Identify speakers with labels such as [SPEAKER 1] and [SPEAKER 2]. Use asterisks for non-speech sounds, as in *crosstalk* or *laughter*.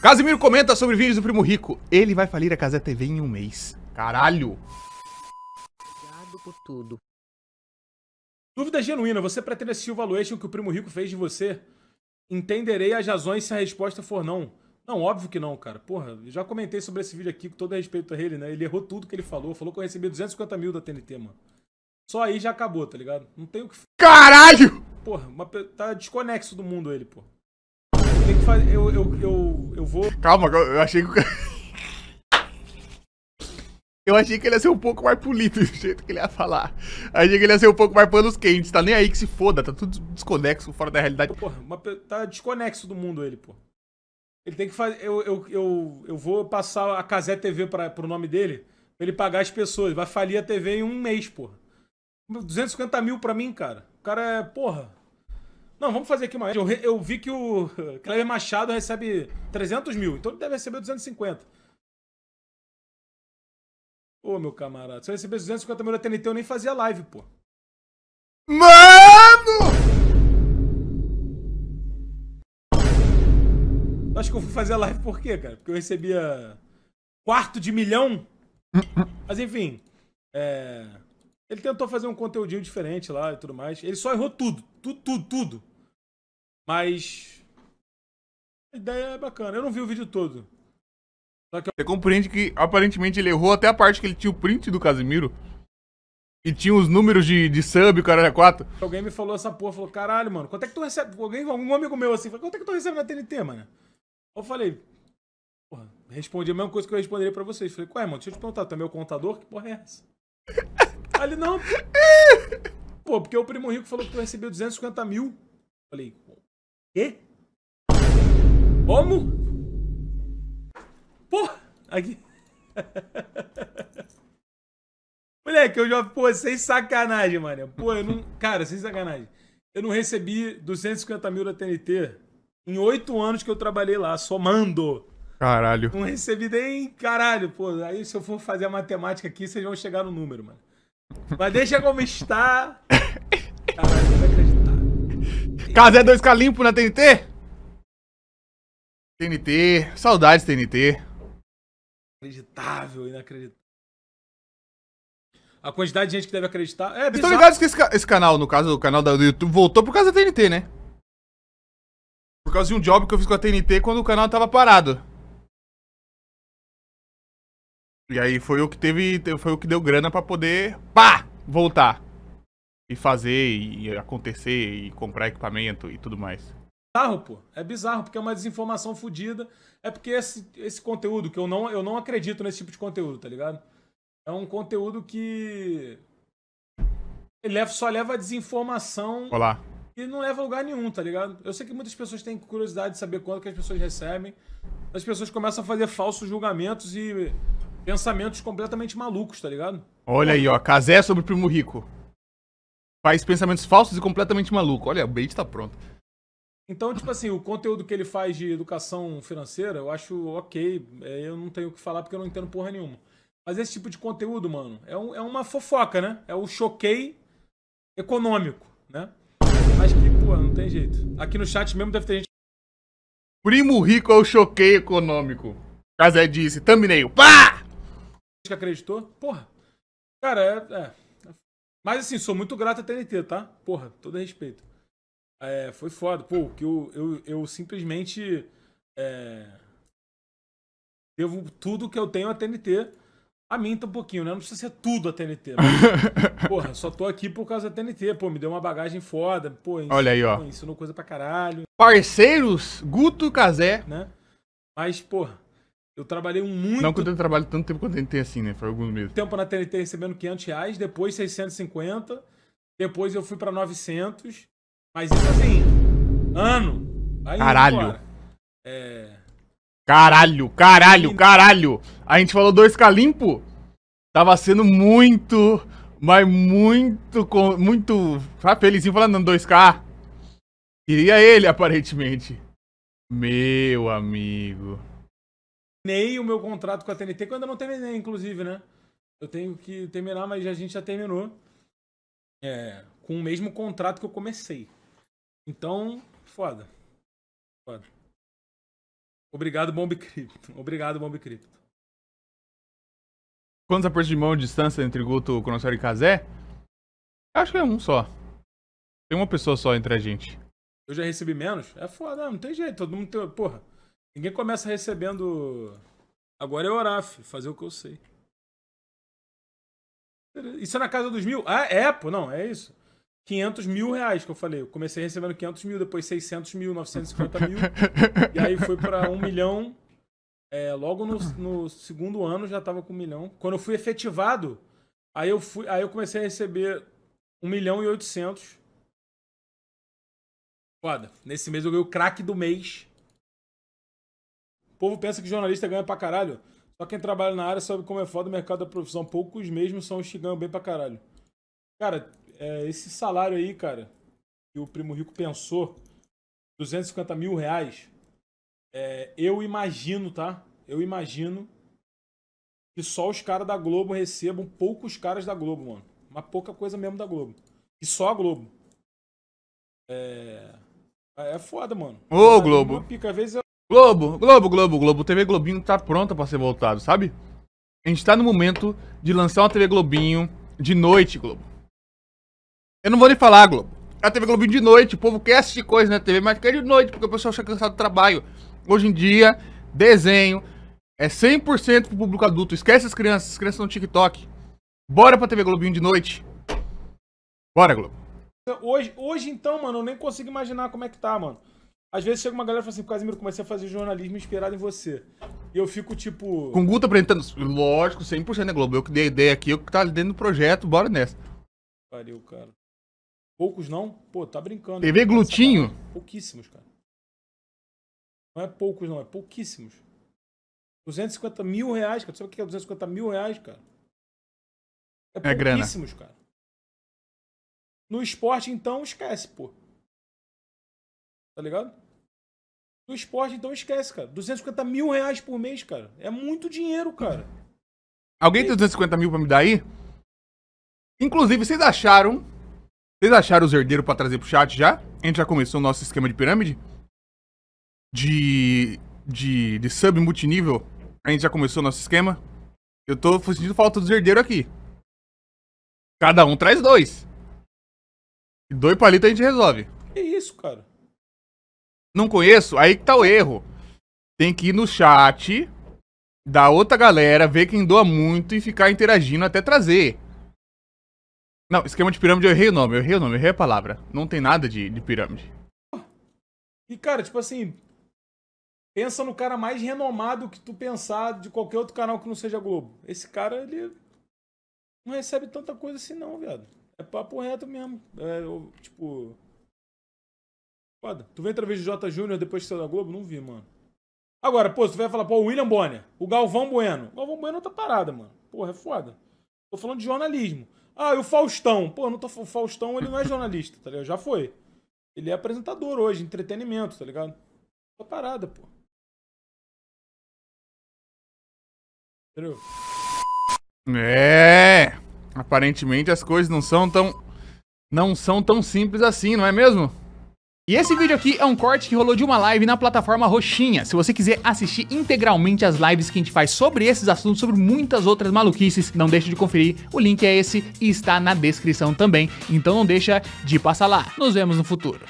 [SPEAKER 1] Casimiro comenta sobre vídeos do Primo Rico. Ele vai falir a Casé TV em um mês. Caralho.
[SPEAKER 2] Obrigado por tudo.
[SPEAKER 3] Dúvida genuína, você pretende assistir o valuation que o Primo Rico fez de você? Entenderei as razões se a resposta for não. Não, óbvio que não, cara. Porra, eu já comentei sobre esse vídeo aqui com todo respeito a ele, né? Ele errou tudo que ele falou. Falou que eu recebi 250 mil da TNT, mano. Só aí já acabou, tá ligado? Não tem o que.
[SPEAKER 1] Caralho!
[SPEAKER 3] Porra, uma tá desconexo do mundo ele, pô. Tenho que fazer. Eu, eu, eu, eu vou.
[SPEAKER 1] Calma, eu achei que. Eu achei que ele ia ser um pouco mais polido *laughs* do jeito que ele ia falar. Achei que ele ia ser um pouco mais panos quentes. Tá nem aí que se foda, tá tudo desconexo, fora da realidade.
[SPEAKER 3] Porra, uma tá desconexo do mundo ele, pô. Ele tem que fazer. Eu, eu, eu, eu vou passar a Casé TV pra, pro nome dele pra ele pagar as pessoas. Vai falir a TV em um mês, porra. 250 mil pra mim, cara. O cara é. Porra. Não, vamos fazer aqui mais. Eu, eu vi que o *laughs* Cleber Machado recebe 300 mil, então ele deve receber 250. Ô, meu camarada, se eu recebesse 250 mil da TNT, eu nem fazia live, pô.
[SPEAKER 1] Mano!
[SPEAKER 3] Acho que eu fui fazer a live por quê, cara? Porque eu recebia quarto de milhão. Mas enfim, é, ele tentou fazer um conteúdinho diferente lá e tudo mais. Ele só errou tudo, tudo, tudo, tudo. Mas a ideia é bacana. Eu não vi o vídeo todo.
[SPEAKER 1] Você compreende que aparentemente ele errou até a parte que ele tinha o print do Casimiro. E tinha os números de, de sub, o cara era 4.
[SPEAKER 3] Alguém me falou essa porra, falou, caralho, mano, quanto é que tu recebe? Alguém, algum amigo meu assim, falou, quanto é que tu recebe na TNT, mano? Eu falei, porra, respondi a mesma coisa que eu responderia pra vocês. Falei, ué, mano, deixa eu te perguntar, tu é meu contador? Que porra é essa? Aí ele, não. Pô, porque o primo rico falou que tu recebeu 250 mil. Falei, quê? Como? Porra, aqui. *laughs* Moleque, eu já, pô, sem sacanagem, mano. Pô, eu não. Cara, sem sacanagem. Eu não recebi 250 mil da TNT em oito anos que eu trabalhei lá, somando.
[SPEAKER 1] Caralho.
[SPEAKER 3] Não recebi nem. Caralho, pô. Aí se eu for fazer a matemática aqui, vocês vão chegar no número, mano. Mas deixa como está. *laughs* Caralho, não vai acreditar.
[SPEAKER 1] Casé 2K limpo na TNT? TNT, saudades TNT.
[SPEAKER 3] Inacreditável, inacreditável. A quantidade de gente que deve acreditar. É,
[SPEAKER 1] Vocês estão ligados que esse, esse canal, no caso, o canal do YouTube, voltou por causa da TNT, né? Por causa de um job que eu fiz com a TNT quando o canal tava parado. E aí foi o que teve. Foi o que deu grana pra poder. Pá! Voltar. E fazer, e acontecer, e comprar equipamento e tudo mais.
[SPEAKER 3] bizarro, pô. É bizarro, porque é uma desinformação fodida. É porque esse, esse conteúdo, que eu não, eu não acredito nesse tipo de conteúdo, tá ligado? É um conteúdo que. Ele leva, só leva a desinformação
[SPEAKER 1] Olá.
[SPEAKER 3] e não leva a lugar nenhum, tá ligado? Eu sei que muitas pessoas têm curiosidade de saber quanto que as pessoas recebem. As pessoas começam a fazer falsos julgamentos e pensamentos completamente malucos, tá ligado?
[SPEAKER 1] Olha aí, ó. Casé sobre o primo rico. Faz pensamentos falsos e completamente maluco. Olha, o bait tá pronto.
[SPEAKER 3] Então, tipo assim, o conteúdo que ele faz de educação financeira, eu acho ok. É, eu não tenho o que falar porque eu não entendo porra nenhuma. Mas esse tipo de conteúdo, mano, é, um- é uma fofoca, né? É o choquei econômico, né? Mas que, pô, não tem jeito. Aqui no chat mesmo deve ter gente
[SPEAKER 1] Primo rico é o choqueio econômico. Casé disse, thumbnail. Pá!
[SPEAKER 3] Que acreditou. Porra. Cara, é, é. Mas assim, sou muito grato a TNT, tá? Porra, todo respeito. É, foi foda. Pô, que eu, eu, eu simplesmente. É, devo tudo que eu tenho a TNT. A mim tá um pouquinho, né? Não precisa ser tudo a TNT. Mas, *laughs* porra, só tô aqui por causa da TNT. Pô, me deu uma bagagem foda. Pô, ensinou,
[SPEAKER 1] Olha aí, ó.
[SPEAKER 3] ensinou coisa pra caralho,
[SPEAKER 1] Parceiros, Guto Casé.
[SPEAKER 3] né? Mas, porra, eu trabalhei muito
[SPEAKER 1] Não que eu tenha trabalhado tanto tempo quanto a gente assim, né? Foi alguns meses.
[SPEAKER 3] tempo na TNT recebendo 500 reais, depois 650, depois eu fui pra 900, mas isso assim, ano. Aí,
[SPEAKER 1] Caralho.
[SPEAKER 3] É,
[SPEAKER 1] Caralho, caralho, caralho. A gente falou 2K limpo. Tava sendo muito, mas muito, muito ah, felizinho falando 2K. Queria ele, aparentemente. Meu amigo.
[SPEAKER 3] Terminei o meu contrato com a TNT, que eu ainda não terminei, inclusive, né? Eu tenho que terminar, mas a gente já terminou. É, com o mesmo contrato que eu comecei. Então, foda. Foda. Obrigado, Bomb Cripto. Obrigado, Bomb Cripto.
[SPEAKER 1] Quantos apertos de mão de distância entre Guto, Cronossauro e Kazé? Acho que é um só. Tem uma pessoa só entre a gente.
[SPEAKER 3] Eu já recebi menos? É foda, não tem jeito. Todo mundo tem. Porra. Ninguém começa recebendo. Agora é Oraf, fazer o que eu sei. Isso é na casa dos mil? Ah, é, pô, não, é isso. 500 mil reais que eu falei. Eu comecei recebendo 500 mil, depois 600 mil, 950 mil. e aí foi pra 1 milhão. É, logo no, no, segundo ano já tava com 1 milhão. Quando eu fui efetivado, aí eu, fui, aí eu comecei a receber 1 milhão e 800. Foda. Nesse mês eu ganhei o craque do mês. O povo pensa que jornalista ganha pra caralho. Só quem trabalha na área sabe como é foda o mercado da profissão. Poucos mesmo são os que ganham bem pra caralho. Cara, é, esse salário aí, cara, que o Primo Rico pensou, 250 mil reais, é, eu imagino, tá? Eu imagino que só os caras da Globo recebam poucos caras da Globo, mano. Uma pouca coisa mesmo da Globo. E só a Globo. É. É foda, mano.
[SPEAKER 1] Ô, Globo.
[SPEAKER 3] Pica, às vezes eu...
[SPEAKER 1] Globo, Globo, Globo, Globo. TV Globinho tá pronta pra ser voltado, sabe? A gente tá no momento de lançar uma TV Globinho de noite, Globo. Eu não vou nem falar, Globo. A TV Globinho de noite, o povo quer assistir coisa na TV, mas quer de noite, porque o pessoal chega cansado do trabalho. Hoje em dia, desenho é 100% pro público adulto. Esquece as crianças, as crianças no TikTok. Bora pra TV Globinho de noite. Bora, Globo.
[SPEAKER 3] Hoje, hoje então, mano, eu nem consigo imaginar como é que tá, mano. Às vezes chega uma galera e fala assim, Casimiro, comecei a fazer jornalismo inspirado em você. E eu fico tipo.
[SPEAKER 1] Com o Guto apresentando. Lógico, 100% né, Globo? Eu que dei a ideia aqui, eu que tá dentro do projeto, bora nessa.
[SPEAKER 3] Pariu, cara. Poucos não? Pô, tá brincando.
[SPEAKER 1] TV Glutinho?
[SPEAKER 3] Pouquíssimos, cara. Não é poucos, não, é pouquíssimos. 250 mil reais, cara. Tu sabe o que é 250 mil reais, cara?
[SPEAKER 1] É, é
[SPEAKER 3] pouquíssimos, grana. cara. No esporte, então, esquece, pô. Tá ligado? No esporte, então, esquece, cara. 250 mil reais por mês, cara. É muito dinheiro, cara.
[SPEAKER 1] Alguém tem 250 mil pra me dar aí? Inclusive, vocês acharam vocês acharam os herdeiros pra trazer pro chat já? A gente já começou o nosso esquema de pirâmide? De. De, de sub multinível? A gente já começou o nosso esquema? Eu tô sentindo falta dos herdeiros aqui. Cada um traz dois. E dois palitos a gente resolve.
[SPEAKER 3] Que isso, cara?
[SPEAKER 1] Não conheço? Aí que tá o erro. Tem que ir no chat da outra galera, ver quem doa muito e ficar interagindo até trazer. Não, esquema de pirâmide eu errei o nome, eu errei o nome, eu errei a palavra. Não tem nada de, de pirâmide.
[SPEAKER 3] E, cara, tipo assim. Pensa no cara mais renomado que tu pensar de qualquer outro canal que não seja Globo. Esse cara, ele. Não recebe tanta coisa assim, não, viado. É papo reto mesmo. É, tipo. Foda. Tu vem através de J Júnior depois que saiu da Globo? Não vi, mano. Agora, pô, tu vai falar, pô, o William Bonner, o Galvão Bueno. O Galvão Bueno tá parada, mano. Porra, é foda. Tô falando de jornalismo. Ah, e o Faustão? Pô, não tô, o Faustão ele não é jornalista, tá ligado? Já foi. Ele é apresentador hoje, entretenimento, tá ligado? Tá parada, pô. Entendeu?
[SPEAKER 1] É. Aparentemente as coisas não são tão. Não são tão simples assim, não é mesmo? E esse vídeo aqui é um corte que rolou de uma live na plataforma Roxinha. Se você quiser assistir integralmente as lives que a gente faz sobre esses assuntos, sobre muitas outras maluquices, não deixe de conferir. O link é esse e está na descrição também. Então não deixa de passar lá. Nos vemos no futuro.